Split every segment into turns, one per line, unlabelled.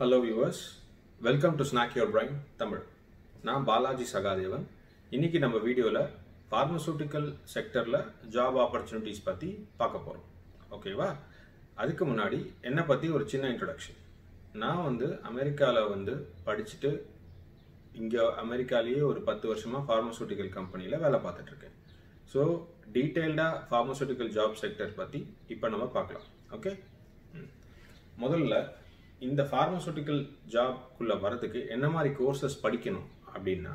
Hello viewers welcome to snack your brain Tamil நான் பாலாஜி சகாதேவன். இன்னைக்கு நம்ம வீடியோவில் ஃபார்மசூட்டிக்கல் செக்டரில் ஜாப் ஆப்பர்ச்சுனிட்டிஸ் பற்றி பார்க்க போகிறோம் ஓகேவா அதுக்கு முன்னாடி என்னை பற்றி ஒரு சின்ன இன்ட்ரொடக்ஷன் நான் வந்து அமெரிக்காவில் வந்து படிச்சுட்டு இங்கே அமெரிக்காலேயே ஒரு பத்து வருஷமாக ஃபார்மசூட்டிக்கல் கம்பெனியில் வேலை பார்த்துட்ருக்கேன் ஸோ டீட்டெயில்டாக ஃபார்மசூட்டிக்கல் ஜாப் செக்டர் பற்றி இப்போ நம்ம பார்க்கலாம். ஓகே முதல்ல இந்த ஃபார்மசூட்டிக்கல் ஜாப்குள்ளே வரதுக்கு என்ன மாதிரி கோர்சஸ் படிக்கணும் அப்படின்னா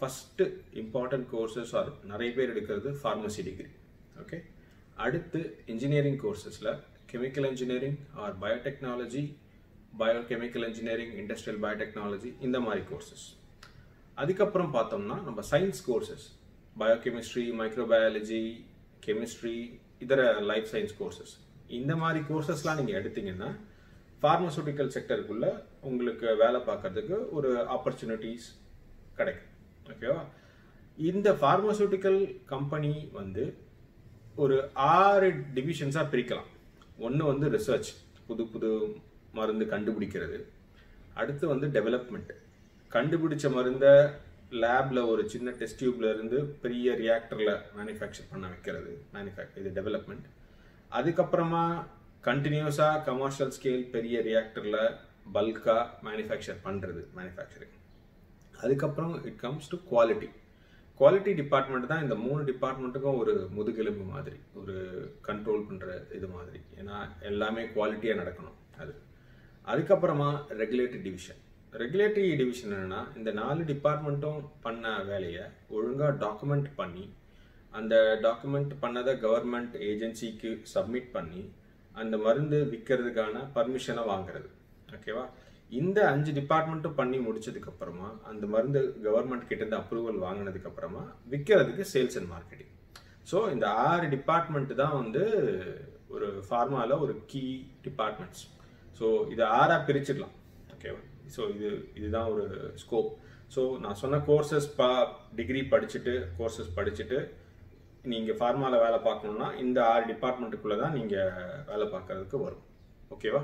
ஃபஸ்ட்டு இம்பார்ட்டண்ட் கோர்சஸ் ஆர் நிறைய பேர் எடுக்கிறது ஃபார்மசி டிகிரி ஓகே அடுத்து engineering கோர்சஸில் chemical engineering or biotechnology biochemical engineering industrial biotechnology இந்த மாதிரி கோர்சஸ் அதுக்கப்புறம் பார்த்தோம்னா நம்ம science courses biochemistry microbiology chemistry இதர லைஃப் சயின்ஸ் கோர்சஸ் இந்த மாதிரி கோர்சஸ்லாம் நீங்கள் எடுத்தீங்கன்னா ஃபார்மசூட்டிக்கல் செக்டருக்குள்ள உங்களுக்கு வேலை பார்க்கறதுக்கு ஒரு ஆப்பர்ச்சுனிட்டிஸ் கிடைக்கும். ஓகேவா இந்த ஃபார்மசூட்டிக்கல் கம்பெனி வந்து ஒரு ஆறு டிவிஷன்ஸாக பிரிக்கலாம். ஒன்று வந்து ரிசர்ச் புது புது மருந்து கண்டுபிடிக்கிறது. அடுத்து வந்து டெவலப்மெண்ட் கண்டுபிடிச்ச மருந்தை லேபில் ஒரு சின்ன டெஸ்ட் டியூப்ல இருந்து பெரிய ரியாக்டரில் மேனுஃபேக்சர் பண்ண வைக்கிறது. மேனுஃபேக் இது டெவலப்மெண்ட் அதுக்கப்புறமா கண்டினியூஸாக கமர்ஷியல் ஸ்கேல் பெரிய ரியாக்டரில் பல்காக மேனுஃபேக்சர் பண்ணுறது மேனுஃபேக்சரிங் அதுக்கப்புறம் it comes to quality quality department தான் இந்த மூணு டிபார்ட்மெண்ட்டுக்கும் ஒரு முதுகெலும்பு மாதிரி ஒரு கண்ட்ரோல் பண்ணுற இது மாதிரி. ஏன்னா எல்லாமே குவாலிட்டியாக நடக்கணும் அது. அதுக்கப்புறமா ரெகுலேட்டரி டிவிஷன் ரெகுலேட்டரி டிவிஷன் என்னென்னா இந்த நாலு டிபார்ட்மெண்ட்டும் பண்ண வேலையை ஒழுங்காக டாக்குமெண்ட் பண்ணி அந்த டாக்குமெண்ட் பண்ணதை கவர்மெண்ட் ஏஜென்சிக்கு சப்மிட் பண்ணி அந்த மருந்து விற்கிறதுக்கான பர்மிஷனை வாங்குறது. ஓகேவா இந்த அஞ்சு டிபார்ட்மெண்ட்டும் பண்ணி முடிச்சதுக்கு அப்புறமா அந்த மருந்து கவர்மெண்ட் கிட்ட இருந்து அப்ரூவல் வாங்கினதுக்கு அப்புறமா விற்கிறதுக்கு சேல்ஸ் அண்ட் மார்க்கெட்டிங் ஸோ இந்த ஆறு டிபார்ட்மெண்ட் தான் வந்து ஒரு ஃபார்மாவில் ஒரு கீ டிபார்ட்மெண்ட்ஸ் ஸோ இதை ஆறாக பிரிச்சிடலாம். ஓகேவா ஸோ இது இதுதான் ஒரு ஸ்கோப் ஸோ நான் சொன்ன கோர்சஸ் பா டிகிரி படிச்சுட்டு கோர்சஸ் படிச்சுட்டு நீங்கள் ஃபார்மாவில் வேலை பார்க்கணுன்னா இந்த ஆறு டிபார்ட்மெண்ட்டுக்குள்ளே தான் நீங்கள் வேலை பார்க்கறதுக்கு வரும். ஓகேவா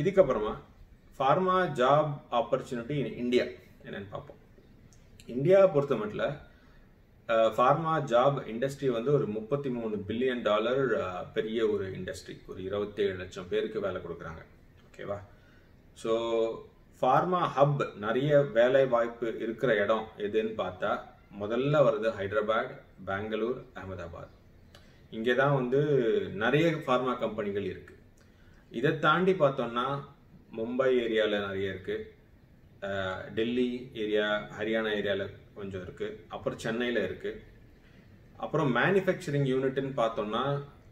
இதுக்கப்புறமா pharma job opportunity in India என்னென்னு பார்ப்போம். இந்தியா பொறுத்த மட்டும் ஃபார்மா ஜாப் இண்டஸ்ட்ரி வந்து ஒரு முப்பத்தி மூணு பில்லியன் டாலர் பெரிய ஒரு இண்டஸ்ட்ரி ஒரு இருபத்தேழு லட்சம் பேருக்கு வேலை கொடுக்குறாங்க. ஓகேவா ஸோ ஃபார்மா ஹப் நிறைய வேலை வாய்ப்பு இருக்கிற இடம் எதுன்னு பார்த்தா முதல்ல வருது ஹைதராபாத் பெங்களூர் அகமதாபாத். இங்கே தான் வந்து நிறைய ஃபார்மா கம்பெனிகள் இருக்குது இதை தாண்டி பார்த்தோம்னா மும்பை ஏரியாவில் நிறைய இருக்குது டெல்லி ஏரியா ஹரியானா ஏரியாவில் கொஞ்சம் இருக்குது அப்புறம் சென்னையில் இருக்குது அப்புறம் மேனுஃபேக்சரிங் யூனிட்னு பார்த்தோம்னா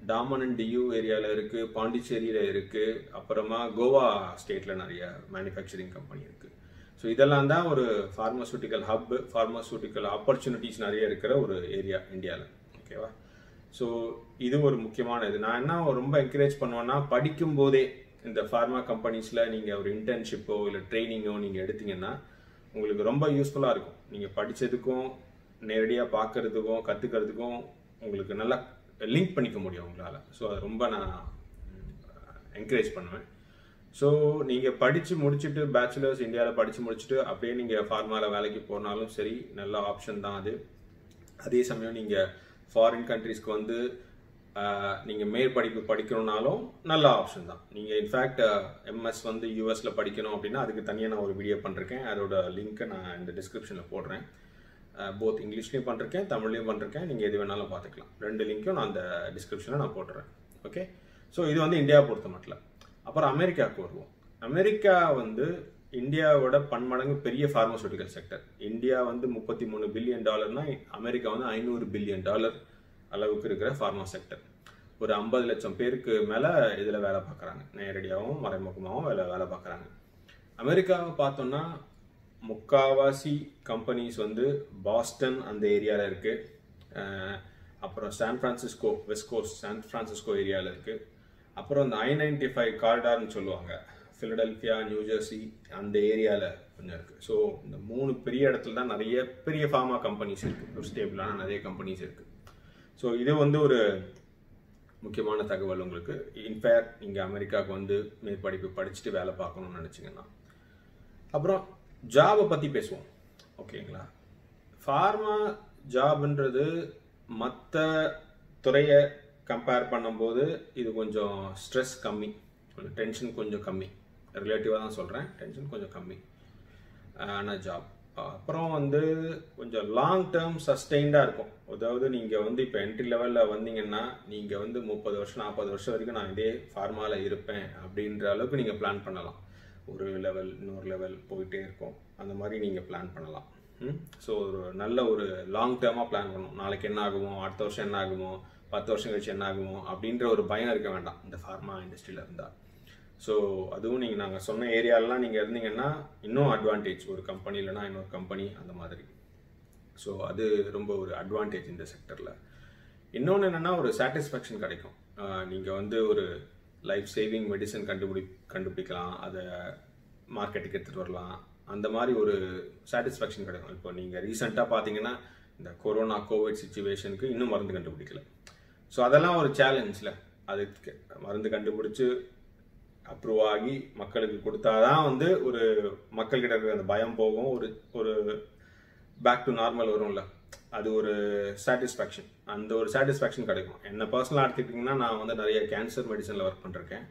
டாமன் அண்ட் டியூ ஏரியாவில் இருக்குது பாண்டிச்சேரியில் இருக்குது அப்புறமா கோவா ஸ்டேட்டில் நிறைய மேனுஃபேக்சரிங் கம்பெனி இருக்குது ஸோ இதெல்லாம் தான் ஒரு ஃபார்மசூட்டிக்கல் ஹப் ஃபார்மசூட்டிக்கல் ஆப்பர்ச்சுனிட்டிஸ் நிறைய இருக்கிற ஒரு ஏரியா இந்தியாவில் ஓகேவா ஸோ இது ஒரு முக்கியமான இது நான் என்ன ரொம்ப என்கரேஜ் பண்ணுவேன்னா படிக்கும் போதே இந்த ஃபார்மா கம்பெனிஸில் நீங்கள் ஒரு இன்டர்ன்ஷிப்போ இல்லை ட்ரைனிங்கோ நீங்கள் எடுத்தீங்கன்னா உங்களுக்கு ரொம்ப யூஸ்ஃபுல்லாக இருக்கும். நீங்கள் படித்ததுக்கும் நேரடியாக பார்க்கறதுக்கும் கற்றுக்கிறதுக்கும் உங்களுக்கு நல்லா லிங்க் பண்ணிக்க முடியும் உங்களால். ஸோ அது ரொம்ப நான் என்கரேஜ் பண்ணுவேன். ஸோ நீங்கள் படித்து முடிச்சுட்டு பேச்சுலர்ஸ் இந்தியாவில் படித்து முடிச்சுட்டு அப்படியே நீங்கள் ஃபார்மாவில் வேலைக்கு போனாலும் சரி நல்ல ஆப்ஷன் தான் அது. அதே சமயம் நீங்கள் ஃபாரின் கண்ட்ரீஸ்க்கு வந்து நீங்கள் மேற்படிப்பு படிக்கணும்னாலும் நல்ல ஆப்ஷன் தான். நீங்கள் இன்ஃபேக்ட் எம்எஸ் வந்து யூஎஸில் படிக்கணும் அப்படின்னா அதுக்கு தனியாக நான் ஒரு வீடியோ பண்ணிருக்கேன் அதோட லிங்க்கை நான் இந்த டிஸ்கிரிப்ஷனில் போடுறேன். போத் இங்கிலீஷ்லேயும் பண்ணிருக்கேன் தமிழ்லையும் பண்ணிருக்கேன் நீங்கள் எது வேணாலும் பார்த்துக்கலாம். ரெண்டு லிங்க்கும் நான் அந்த டிஸ்கிரிப்ஷனில் நான் போட்டுறேன். ஓகே ஸோ இது வந்து இந்தியா பொறுத்த மட்டும். அப்புறம் அமெரிக்காவுக்கு வருவோம். அமெரிக்கா வந்து இந்தியாவோட பன்மடங்கு பெரிய ஃபார்மசூட்டிக்கல் செக்டர் இந்தியா வந்து முப்பத்தி மூணு பில்லியன் டாலர்னா அமெரிக்கா வந்து ஐநூறு பில்லியன் டாலர் அளவுக்கு இருக்கிற ஃபார்மா செக்டர் ஒரு ஐம்பது லட்சம் பேருக்கு மேலே இதில் வேலை பார்க்குறாங்க. நேரடியாகவும் மறைமுகமாகவும் வேலை வேலை பார்க்குறாங்க. அமெரிக்காவை பார்த்தோம்னா முக்காவாசி கம்பெனிஸ் வந்து பாஸ்டன் அந்த ஏரியாவில் இருக்குது அப்புறம் San Francisco west coast San Francisco ஏரியாவில் இருக்குது அப்புறம் இந்த ஐ நைன்டி ஃபைவ் கார்டார்னு சொல்லுவாங்க. ஃபிலடெல்ஃபியா நியூ ஜெர்சி அந்த ஏரியாவில் கொஞ்சம் இருக்குது ஸோ இந்த மூணு பெரிய இடத்துல தான் நிறைய பெரிய ஃபார்மா கம்பெனிஸ் இருக்குது ஒரு ஸ்டேபிளான நிறைய கம்பெனிஸ் இருக்குது ஸோ இது வந்து ஒரு முக்கியமான தகவல் உங்களுக்கு. இன்ஃபேக்ட் நீங்கள் அமெரிக்காவுக்கு வந்து மேற்படிப்பு படிச்சுட்டு வேலை பார்க்கணும்னு நினச்சிங்கன்னா. அப்புறம் ஜாபை பற்றி பேசுவோம். ஓகேங்களா ஃபார்மா ஜாப்ன்றது மற்ற துறையை கம்பேர் பண்ணும்போது இது கொஞ்சம் ஸ்ட்ரெஸ் கம்மி. கொஞ்சம் டென்ஷன் கொஞ்சம் கம்மி. ரிலேட்டிவாக தான் சொல்கிறேன் டென்ஷன் கொஞ்சம் கம்மி. ஆனால் ஜாப் அப்புறம் வந்து கொஞ்சம் லாங் டேர்ம் சஸ்டெயின்டாக இருக்கும். அதாவது நீங்கள் வந்து இப்போ என்ட்ரி லெவலில் வந்தீங்கன்னா நீங்கள் வந்து முப்பது வருஷம் நாற்பது வருஷம் வரைக்கும் நான் இதே ஃபார்மாவில் இருப்பேன் அப்படின்ற அளவுக்கு நீங்கள் பிளான் பண்ணலாம். ஒரு லெவல் இன்னொரு லெவல் போயிட்டே இருக்கும். அந்த மாதிரி நீங்கள் பிளான் பண்ணலாம். ஸோ ஒரு நல்ல ஒரு லாங் டேர்மாக பிளான் பண்ணணும். நாளைக்கு என்ன ஆகுமோ அடுத்த வருஷம் என்ன ஆகுமோ பத்து வருஷம் கழிச்சு என்ன ஆகும் அப்படின்ற ஒரு பயம் இருக்க வேண்டாம். இந்த ஃபார்மா இண்டஸ்ட்ரியில் இருந்தால் ஸோ அதுவும் நீங்கள் நாங்கள் சொன்ன ஏரியாலலாம் நீங்கள் இருந்தீங்கன்னா இன்னும் அட்வான்டேஜ் ஒரு கம்பெனி இல்லைனா இன்னொரு கம்பெனி அந்த மாதிரி. ஸோ அது ரொம்ப ஒரு அட்வான்டேஜ் இந்த செக்டரில் இன்னொன்று என்னென்னா ஒரு சாட்டிஸ்ஃபேக்ஷன் கிடைக்கும். நீங்கள் வந்து ஒரு லைஃப் சேவிங் மெடிசன் கண்டுபிடி கண்டுபிடிக்கலாம். அதை மார்க்கெட்டுக்கு எடுத்துகிட்டு வரலாம். அந்த மாதிரி ஒரு சாட்டிஸ்ஃபேக்ஷன் கிடைக்கும். இப்போ நீங்கள் ரீசெண்டாக பார்த்தீங்கன்னா இந்த கொரோனா கோவிட் சுச்சுவேஷனுக்கு இன்னும் மருந்து கண்டுபிடிக்கல. ஸோ அதெல்லாம் ஒரு சேலஞ்சில் அதுக்கு மருந்து கண்டுபிடிச்சி அப்ரூவ் ஆகி மக்களுக்கு கொடுத்தாதான் வந்து ஒரு மக்கள்கிட்ட இருக்கிற அந்த பயம் போகும். ஒரு ஒரு பேக் டு நார்மல் வரும்ல. அது ஒரு சாட்டிஸ்ஃபேக்ஷன் அந்த ஒரு சாட்டிஸ்ஃபேக்ஷன் கிடைக்கும். என்ன பர்சனலாக எடுத்துக்கிட்டிங்கன்னா நான் வந்து நிறைய கேன்சர் மெடிசனில் ஒர்க் பண்ணிருக்கேன்.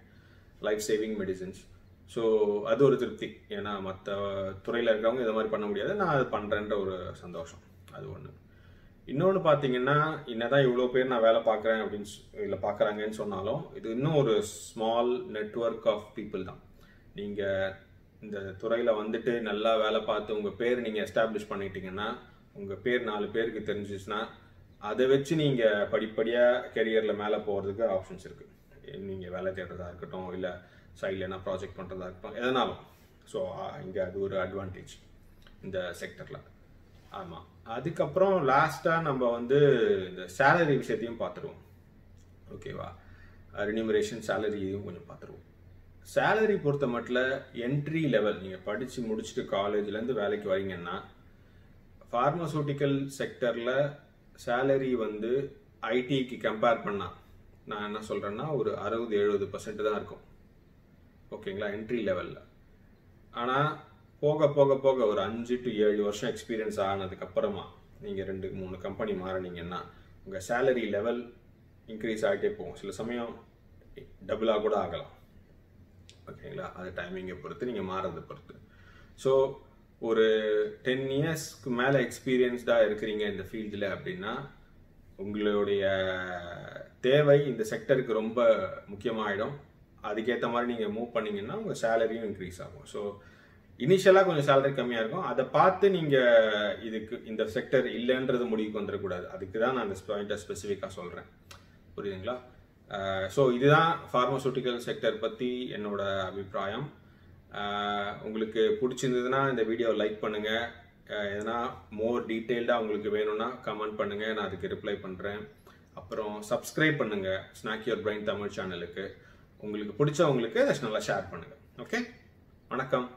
லைஃப் சேவிங் மெடிசன்ஸ் ஸோ அது ஒரு திருப்தி. ஏன்னா மற்ற துறையில் இருக்கிறவங்க இதை மாதிரி பண்ண முடியாது. நான் அது பண்ணுறேன்ற ஒரு சந்தோஷம். அது ஒன்று இன்னொன்று பார்த்தீங்கன்னா என்னதான் இவ்வளோ பேர் நான் வேலை பார்க்குறேன் அப்படின்னு இல்லை பார்க்குறாங்கன்னு சொன்னாலும் இது இன்னும் ஒரு ஸ்மால் நெட்ஒர்க் ஆஃப் பீப்புள் தான். நீங்கள் இந்த துறையில் வந்துட்டு நல்லா வேலை பார்த்து உங்கள் பேர் நீங்கள் எஸ்டாப்ளிஷ் பண்ணிட்டீங்கன்னா உங்கள் பேர் நாலு பேருக்கு தெரிஞ்சிச்சுன்னா அதை வச்சு நீங்கள் படிப்படியாக கெரியரில் மேலே போகிறதுக்கு ஆப்ஷன்ஸ் இருக்குது நீங்கள் வேலை தேடுறதா இருக்கட்டும் இல்லை சைடில் என்ன ப்ராஜெக்ட் பண்ணுறதா இருக்கட்டும் எதனாலும். ஸோ இங்கே அது ஒரு அட்வான்டேஜ் இந்த செக்டரில் ஆமாம் அதுக்கப்புறம் லாஸ்ட்டாக நம்ம வந்து இந்த சேலரி விஷயத்தையும் பார்த்துருவோம். ஓகேவா ரினிமரேஷன் சேலரியையும் கொஞ்சம் பார்த்துருவோம். சேலரி பொறுத்த மட்டும் என்ட்ரி லெவல் நீங்கள் படித்து முடிச்சுட்டு காலேஜ்லேருந்து வேலைக்கு வரீங்கன்னா ஃபார்மசூட்டிக்கல் செக்டரில் சேலரி வந்து ஐடிக்கு கம்பேர் பண்ணால் நான் என்ன சொல்கிறேன்னா ஒரு அறுபது எழுபது பர்சன்ட் தான் இருக்கும். ஓகேங்களா என்ட்ரி லெவலில் ஆனால் போக போக போக ஒரு அஞ்சு டு ஏழு வருஷம் எக்ஸ்பீரியன்ஸ் ஆனதுக்கு அப்புறமா நீங்கள் ரெண்டு மூணு கம்பெனி மாறினீங்கன்னா உங்கள் சேலரி லெவல் இன்க்ரீஸ் ஆகிட்டே போகும். சில சமயம் டபுளாக கூட ஆகலாம். ஓகேங்களா? அது டைமிங்கை பொறுத்து நீங்கள் மாறதை பொறுத்து. ஸோ ஒரு டென் இயர்ஸ்க்கு மேலே எக்ஸ்பீரியன்ஸ்டாக இருக்கிறீங்க இந்த ஃபீல்டில் அப்படின்னா உங்களுடைய தேவை இந்த செக்டருக்கு ரொம்ப முக்கியமாகிடும் அதுக்கேற்ற மாதிரி நீங்கள் மூவ் பண்ணீங்கன்னா உங்கள் சேலரியும் இன்க்ரீஸ் ஆகும். ஸோ இனிஷியலாக கொஞ்சம் சேலரி கம்மியாக இருக்கும். அதை பார்த்து நீங்கள் இதுக்கு இந்த செக்டர் இல்லைன்றது முடிவுக்கு வந்துடக்கூடாது. அதுக்கு தான் நான் அந்த பாயிண்ட்டை ஸ்பெசிஃபிக்காக சொல்கிறேன் புரியுதுங்களா? ஸோ இதுதான் ஃபார்மசூட்டிக்கல் செக்டர் பற்றி என்னோட அபிப்பிராயம். உங்களுக்கு பிடிச்சிருந்ததுன்னா இந்த வீடியோவை லைக் பண்ணுங்கள் எதனா மோர் டீட்டெயில்டாக உங்களுக்கு வேணும்னா கமெண்ட் பண்ணுங்கள் நான் அதுக்கு ரிப்ளை பண்ணுறேன் அப்புறம் சப்ஸ்கிரைப் பண்ணுங்கள் ஸ்நாக் யுவர் பிரைன் தமிழ் சேனலுக்கு உங்களுக்கு பிடிச்சவங்களுக்கு அதை நல்லா ஷேர் பண்ணுங்கள் ஓகே வணக்கம்.